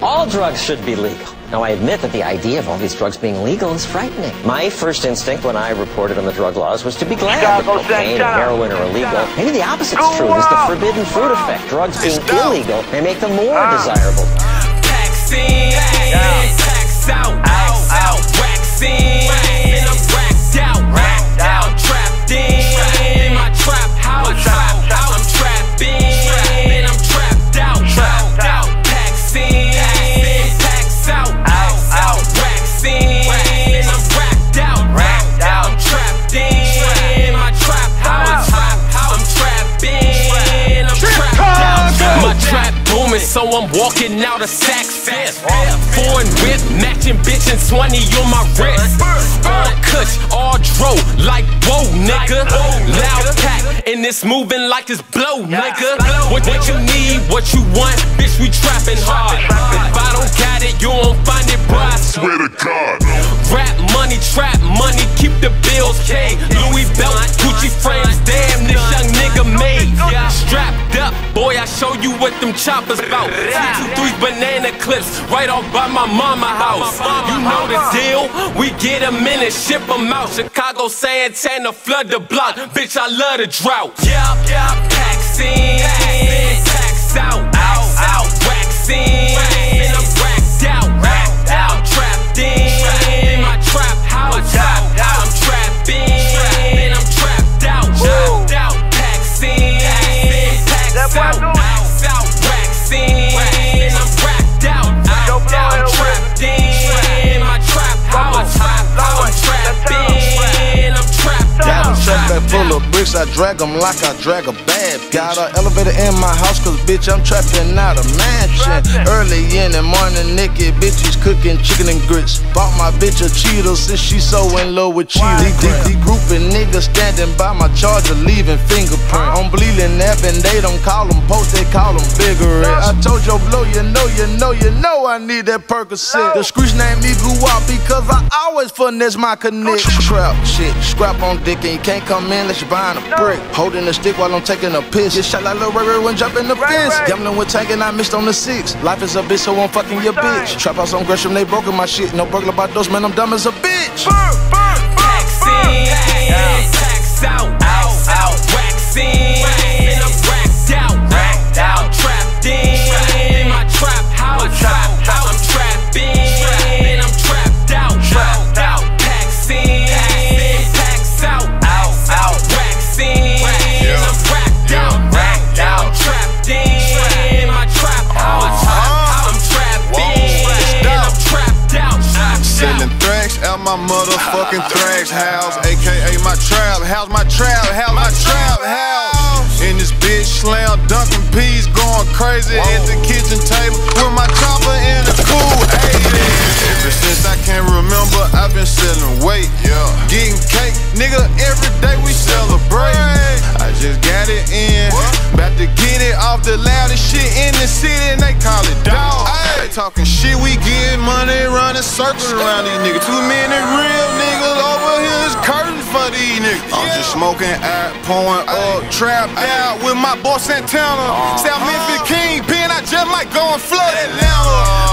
All drugs should be legal. Now, I admit that the idea of all these drugs being legal is frightening. My first instinct when I reported on the drug laws was to be glad that cocaine and heroin are illegal. Maybe the opposite is true. There's the forbidden fruit effect. Drugs being illegal may make them more desirable. Vaccine, tax out, out, out, so I'm walking out of Saks Fifth. Foreign whip, matching bitch and Swanee on my wrist. All kush, all dro, like whoa, nigga. Loud pack, and it's moving like it's blow, nigga. What, what you need, what you want, bitch, we trapping hard. If I don't got it, you won't find it, bro. I Swear to God. Rap money, trap money, keep the bills paid. Louis belt, Gucci frames, damn, this young nigga made. Strapped up, boy, I show you what them choppers bout. Two, three banana clips right off by my mama house. You know the deal, we get them in and ship them out. Chicago, Santana, flood the block. Bitch, I love the drought. Yeah, yeah, vaccine, tax out, out, out, vaccine. Bricks, I drag 'em like I drag a bad bitch. Got an elevator in my house, cause bitch, I'm trapping out a mansion. Early in the morning, naked bitches cooking chicken and grits. Bought my bitch a Cheeto since she so in love with Cheetos. These, these, these group niggas standing by my charger, leaving fingerprint. On bleeding app and they don't call them post, they call them bigger. I told your blow, you know, you know, you know I need that Percocet. The screech named me Guwop because I always finesse my connect. Trap shit, scrap on dick and you can't come in unless you're buying a brick. Holding a stick while I'm taking a piss. Get shot like Lil Ray Ray when jumping the fence. Gambling with tank and I missed on the six. Life is a bitch, so I'm fucking your bitch. Trap house on Gresham, they broken my shit. No burglar by those man, I'm dumb as a bitch. Vaccine, my motherfucking thrash house, aka my trap house, my trap house, my trap house. In this bitch slam dunking peas, going crazy at the kitchen table with my chopper in the cool 80. Ever since I can remember, I've been selling weight, yeah. Getting cake, nigga, every day we celebrate. I just got it in, about to get it off the loudest shit in the city, and they call it dog. Talking shit, we getting money, running circles around these niggas. Too many real niggas over here is curtains for these niggas. I'm just smoking out, pouring up, trapped out with my boy Santana. Uh-huh. South Memphis King, pin, I just might go and flood Atlanta.